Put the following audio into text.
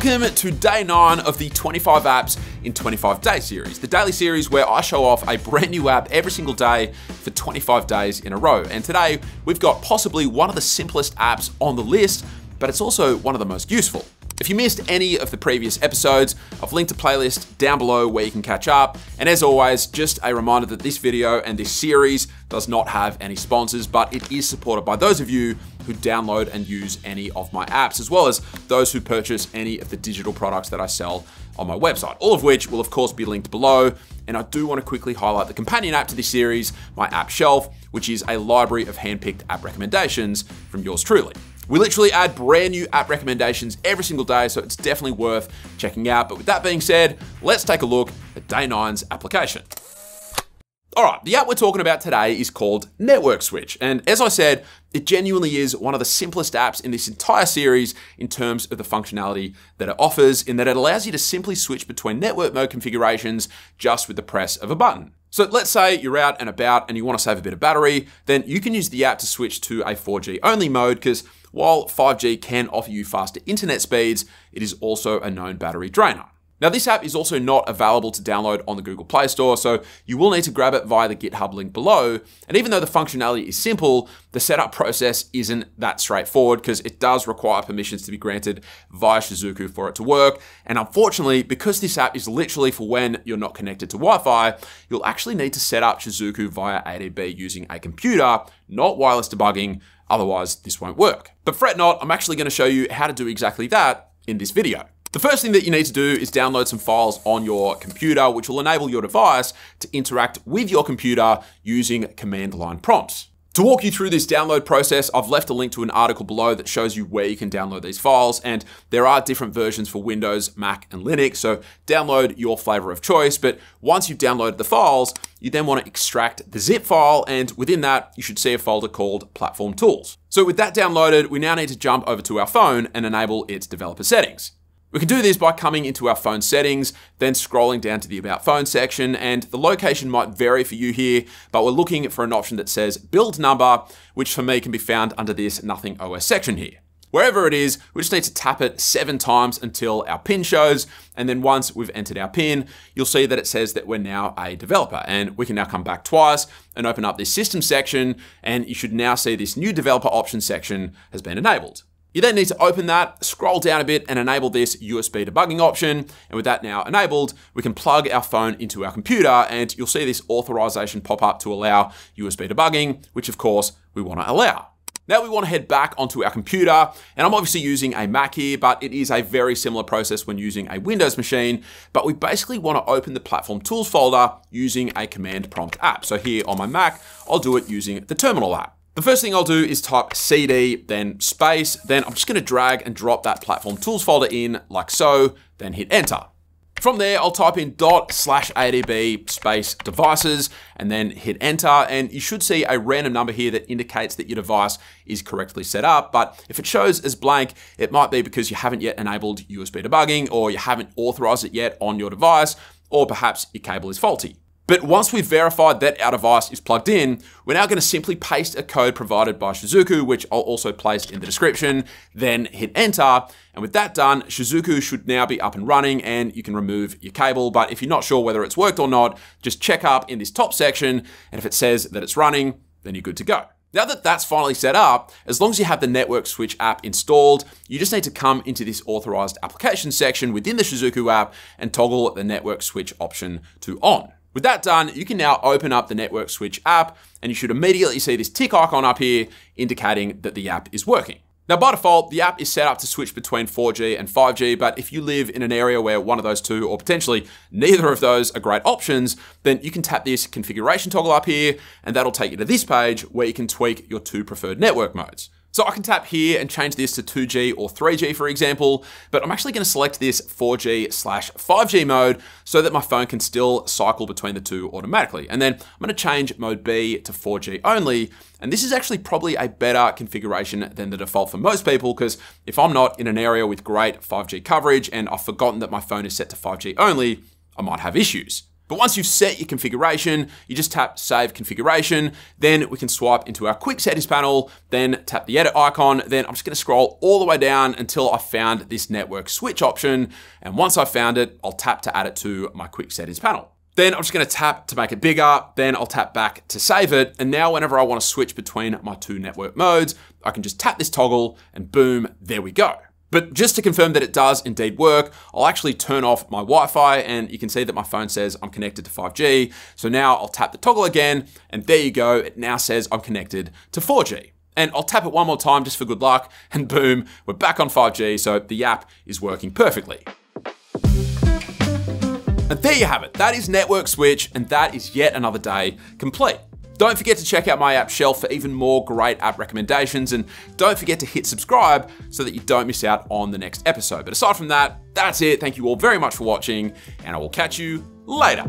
Welcome to day nine of the 25 apps in 25 day series, the daily series where I show off a brand new app every single day for 25 days in a row. And today we've got possibly one of the simplest apps on the list, but it's also one of the most useful. If you missed any of the previous episodes, I've linked a playlist down below where you can catch up. And as always, just a reminder that this video and this series does not have any sponsors, but it is supported by those of you who download and use any of my apps, as well as those who purchase any of the digital products that I sell on my website, all of which will of course be linked below. And I do want to quickly highlight the companion app to this series, my app shelf, which is a library of handpicked app recommendations from yours truly. We literally add brand new app recommendations every single day, so it's definitely worth checking out. But with that being said, let's take a look at day nine's application. All right, the app we're talking about today is called Network Switch. And as I said, it genuinely is one of the simplest apps in this entire series in terms of the functionality that it offers, in that it allows you to simply switch between network mode configurations just with the press of a button. So let's say you're out and about and you want to save a bit of battery, then you can use the app to switch to a 4G only mode because while 5G can offer you faster internet speeds, it is also a known battery drainer. Now, this app is also not available to download on the Google Play Store, so you will need to grab it via the GitHub link below. And even though the functionality is simple, the setup process isn't that straightforward because it does require permissions to be granted via Shizuku for it to work. And unfortunately, because this app is literally for when you're not connected to Wi Fi, you'll actually need to set up Shizuku via ADB using a computer, not wireless debugging. Otherwise, this won't work. But fret not, I'm actually going to show you how to do exactly that in this video. The first thing that you need to do is download some files on your computer, which will enable your device to interact with your computer using command line prompts. To walk you through this download process, I've left a link to an article below that shows you where you can download these files, and there are different versions for Windows, Mac, and Linux, so download your flavor of choice. But once you've downloaded the files, you then want to extract the zip file, and within that, you should see a folder called Platform Tools. So with that downloaded, we now need to jump over to our phone and enable its developer settings. We can do this by coming into our phone settings, then scrolling down to the About Phone section, and the location might vary for you here, but we're looking for an option that says Build Number, which for me can be found under this Nothing OS section here. Wherever it is, we just need to tap it seven times until our pin shows. And then once we've entered our pin, you'll see that it says that we're now a developer. And we can now come back twice and open up this system section. And you should now see this new developer option section has been enabled. You then need to open that, scroll down a bit and enable this USB debugging option. And with that now enabled, we can plug our phone into our computer and you'll see this authorization pop up to allow USB debugging, which of course we want to allow. Now we want to head back onto our computer, and I'm obviously using a Mac here, but it is a very similar process when using a Windows machine, but we basically want to open the platform tools folder using a command prompt app. So here on my Mac, I'll do it using the terminal app. The first thing I'll do is type CD, then space, then I'm just gonna drag and drop that platform tools folder in like so, then hit enter. From there, I'll type in dot slash ADB space devices and then hit enter. And you should see a random number here that indicates that your device is correctly set up. But if it shows as blank, it might be because you haven't yet enabled USB debugging or you haven't authorized it yet on your device, or perhaps your cable is faulty. But once we've verified that our device is plugged in, we're now going to simply paste a code provided by Shizuku, which I'll also place in the description, then hit enter. And with that done, Shizuku should now be up and running and you can remove your cable. But if you're not sure whether it's worked or not, just check up in this top section. And if it says that it's running, then you're good to go. Now that that's finally set up, as long as you have the Network Switch app installed, you just need to come into this authorized application section within the Shizuku app and toggle the Network Switch option to on. With that done, you can now open up the Network Switch app and you should immediately see this tick icon up here indicating that the app is working. Now, by default, the app is set up to switch between 4G and 5G, but if you live in an area where one of those two, or potentially neither of those, are great options, then you can tap this configuration toggle up here, and that'll take you to this page where you can tweak your two preferred network modes. So I can tap here and change this to 2G or 3G, for example, but I'm actually gonna select this 4G slash 5G mode so that my phone can still cycle between the two automatically. And then I'm gonna change mode B to 4G only. And this is actually probably a better configuration than the default for most people, because if I'm not in an area with great 5G coverage and I've forgotten that my phone is set to 5G only, I might have issues. But once you've set your configuration, you just tap Save Configuration. Then we can swipe into our Quick Settings panel, then tap the Edit icon. Then I'm just gonna scroll all the way down until I found this network switch option. And once I found it, I'll tap to add it to my Quick Settings panel. Then I'm just gonna tap to make it bigger, then I'll tap back to save it. And now whenever I wanna switch between my two network modes, I can just tap this toggle and boom, there we go. But just to confirm that it does indeed work, I'll actually turn off my Wi-Fi and you can see that my phone says I'm connected to 5G. So now I'll tap the toggle again and there you go. It now says I'm connected to 4G. And I'll tap it one more time just for good luck and boom, we're back on 5G. So the app is working perfectly. And there you have it. That is Network Switch and that is yet another day complete. Don't forget to check out my app shelf for even more great app recommendations, and don't forget to hit subscribe so that you don't miss out on the next episode. But aside from that, that's it. Thank you all very much for watching, and I will catch you later.